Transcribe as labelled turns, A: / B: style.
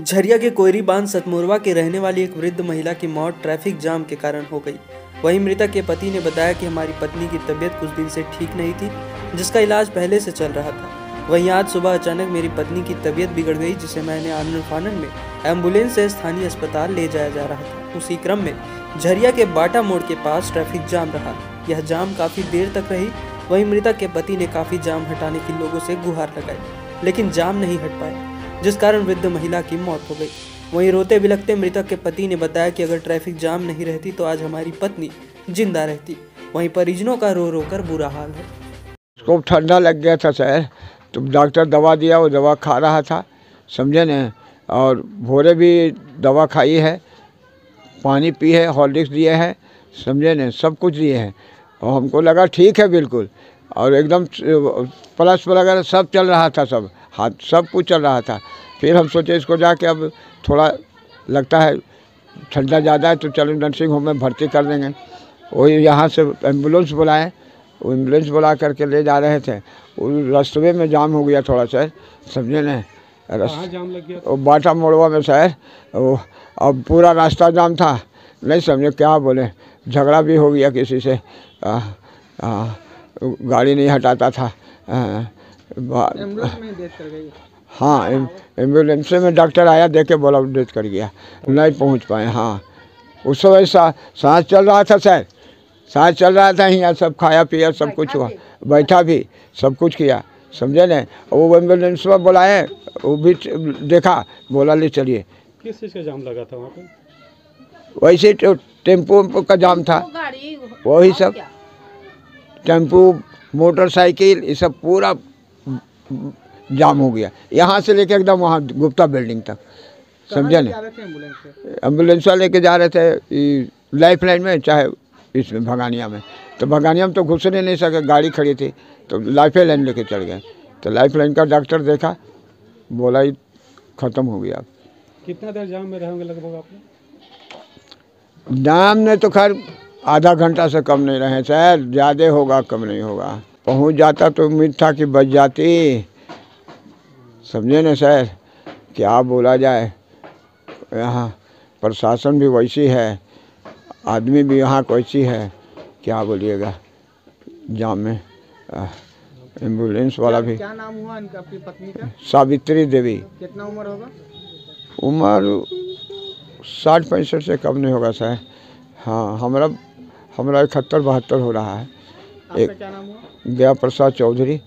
A: झरिया के कोयरी बाँध सतमुरवा के रहने वाली एक वृद्ध महिला की मौत ट्रैफ़िक जाम के कारण हो गई। वहीं मृतक के पति ने बताया कि हमारी पत्नी की तबीयत कुछ दिन से ठीक नहीं थी, जिसका इलाज पहले से चल रहा था। वहीं आज सुबह अचानक मेरी पत्नी की तबीयत बिगड़ गई, जिसे मैंने आनंद फानन में एंबुलेंस से स्थानीय अस्पताल ले जाया जा रहा था। उसी क्रम में झरिया के बाटा मोड़ के पास ट्रैफ़िक जाम रहा। यह जाम काफ़ी देर तक रही। वहीं मृतक के पति ने काफ़ी जाम हटाने की लोगों से गुहार लगाई, लेकिन जाम नहीं हट पाया जिस कारण वृद्ध महिला की मौत हो गई। वहीं रोते बिलखते मृतक के पति ने बताया कि अगर ट्रैफ़िक जाम नहीं रहती तो आज हमारी पत्नी ज़िंदा रहती। वहीं परिजनों का रो रो कर बुरा हाल है।
B: उसको ठंडा लग गया था सर तो डॉक्टर दवा दिया, वो दवा खा रहा था, समझे न? और भोरे भी दवा खाई है, पानी पी है, हॉर्लिक्स दिए हैं, समझे न? सब कुछ दिए हैं। और हमको लगा ठीक है बिल्कुल। और एकदम प्लस वगैरह सब चल रहा था सब। हाथ सब कुछ चल रहा था। फिर हम सोचे इसको जाके अब थोड़ा लगता है ठंडा ज़्यादा है तो चलो नर्सिंग होम में भर्ती कर देंगे। वही यहाँ से एंबुलेंस बुलाए वो एंबुलेंस बुला करके ले जा रहे थे। रास्ते में जाम हो गया थोड़ा सा समझे न?
C: गया
B: बाटा मोड़वा में शहर वो अब पूरा रास्ता जाम था। नहीं समझे क्या बोले झगड़ा भी हो गया किसी से। आ, आ, गाड़ी नहीं हटाता था। आ, हाँ एंबुलेंस में डॉक्टर आया देख के बोला डेथ कर गया। नहीं पहुँच पाए हाँ। उस समय सा, सांस चल रहा था सर। सांस चल रहा था यहाँ सब खाया पिया सब कुछ हुआ। बैठा भी सब कुछ किया। समझे न? वो एंबुलेंस में बुलाए वो भी देखा बोला ले चलिए।
C: किस चीज़ का जाम लगा था वहाँ पे?
B: वैसे तो टेंपो वेम्पो का जाम था। वही सब। टेंपो मोटरसाइकिल ये सब पूरा जाम हो गया। यहाँ से लेके एकदम वहाँ गुप्ता बिल्डिंग तक। समझा नहीं एंबुलेंस वाले के जा रहे थे लाइफ लाइन में चाहे इसमें भगानिया में। तो भगानिया में तो घुसने नहीं सके गाड़ी खड़ी थी तो लाइफ लाइन लेके चल गए। तो लाइफ लाइन का डॉक्टर देखा बोला ही ख़त्म हो गया
C: कितना देर जाम में रहेंगे लगभग आप
B: जाम ने तो खैर आधा घंटा से कम नहीं रहे सर ज़्यादा होगा कम नहीं होगा। पहुँच जाता तो उम्मीद था कि बच जाती। समझे न सर? क्या बोला जाए? यहाँ प्रशासन भी वैसी है आदमी भी यहाँ वैसी है क्या बोलिएगा? जाम में एंबुलेंस वाला भी।
D: क्या नाम हुआ इनका आपकी पत्नी का?
B: सावित्री देवी।
D: कितना उम्र होगा?
B: उम्र साठ पैंसठ से कम नहीं होगा सर। हाँ हमारा हमारा इकहत्तर बहत्तर हो रहा है।
D: आपका क्या नाम हुआ?
B: गया प्रसाद चौधरी।